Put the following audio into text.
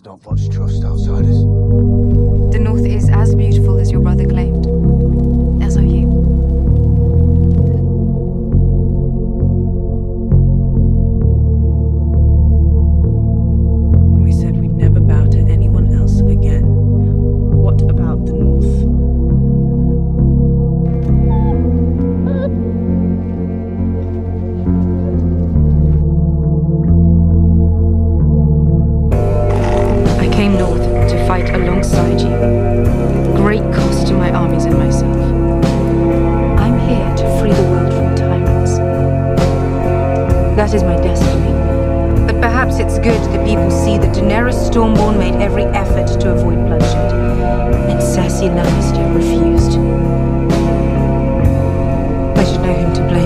don't much trust outsiders. beside you, at great cost to my armies and myself. I'm here to free the world from tyrants. That is my destiny. But perhaps it's good that people see that Daenerys Stormborn made every effort to avoid bloodshed, and Cersei Lannister refused. I should know whom to blame.